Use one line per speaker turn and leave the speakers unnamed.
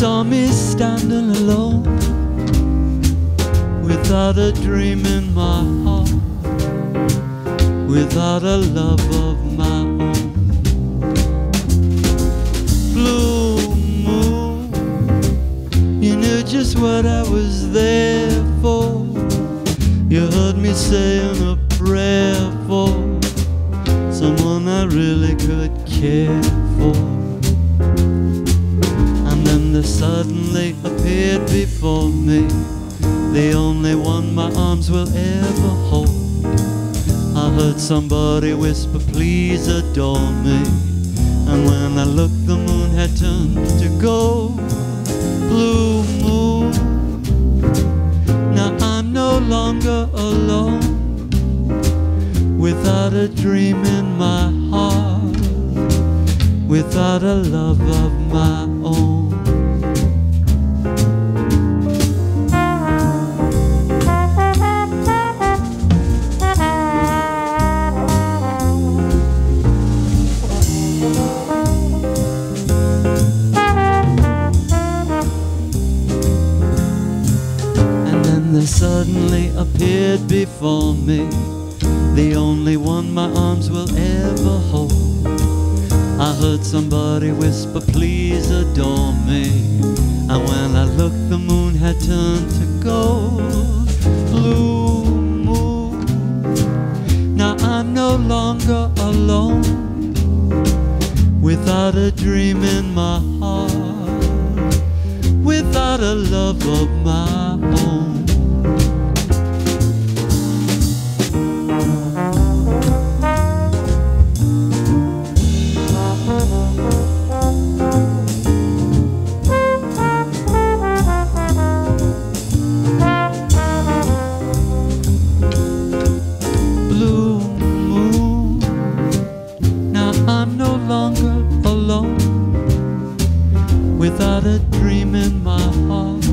saw me standing alone Without a dream in my heart Without a love of my own. Blue moon You knew just what I was there for. You heard me saying a prayer for Someone I really could care for. Suddenly appeared before me the only one my arms will ever hold. I heard somebody whisper, please adore me. And when I looked, the moon had turned to gold. Blue moon. Now I'm no longer alone. Without a dream in my heart. Without a love of my own. There suddenly appeared before me the only one my arms will ever hold. I heard somebody whisper, please adore me. And when I looked, the moon had turned to gold. Blue moon. Now I'm no longer alone. Without a dream in my heart. Without a love of mine. I'm no longer alone without a dream in my heart.